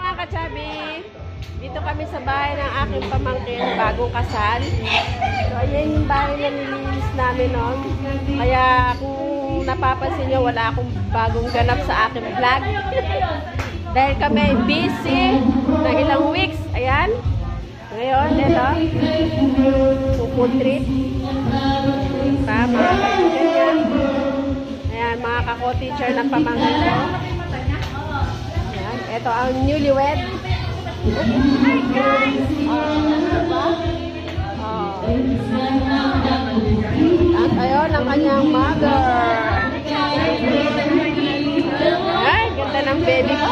Mga kachabi, dito kami sa bahay ng aking pamangkin, bagong kasal. So, ayan yung bahay na nilinis namin noon. Kaya kung napapansin nyo, wala akong bagong ganap sa aking vlog. Dahil kami busy na ilang weeks. Ayan. Ngayon, ito. Food trip. Pa, mga kaibigan. Ayan, mga kako-teacher ng pamangkin ko. Ito ang newlywed. Hi guys! Oh, At ayun ang kanyang mother. Ay, ganda ng baby ko.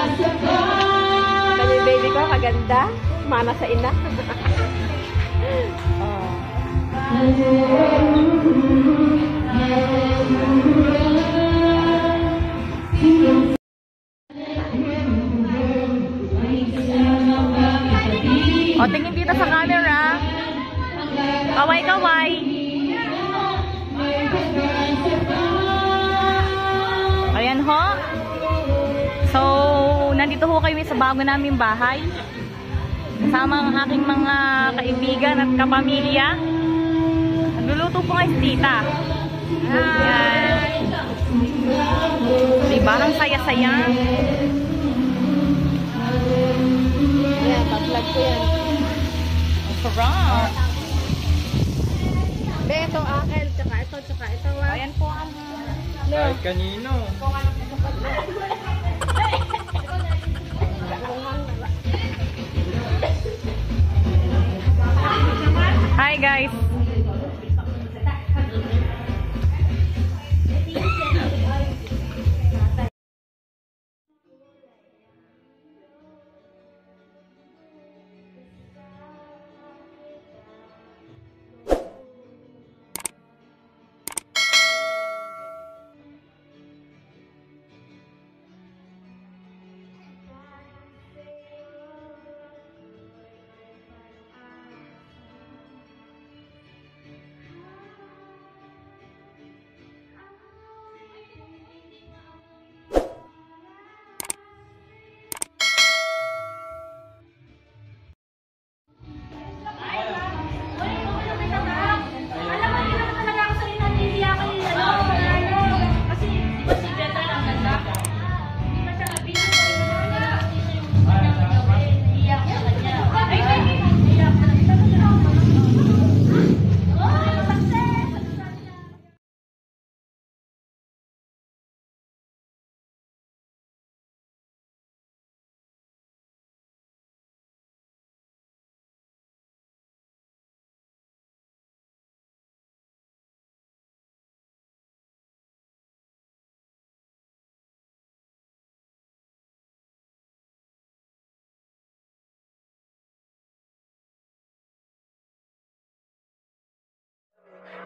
Ganda yung baby ko, kaganda. Mana sa ina. oh. O, tingin dito sa camera. Kaway, kaway. Ayan ho. So, nandito ho kayo sa bago naming bahay. Kasama ang aking mga kaibigan at kapamilya. Nagluluto po nga si tita. Ayan. Diba? Ang saya-saya. Ayan, pa-vlog ko yan. Sarap. Be, ito akin, tsaka ito, tsaka ito. ah. Ayan po ang Kahit kanino. Hi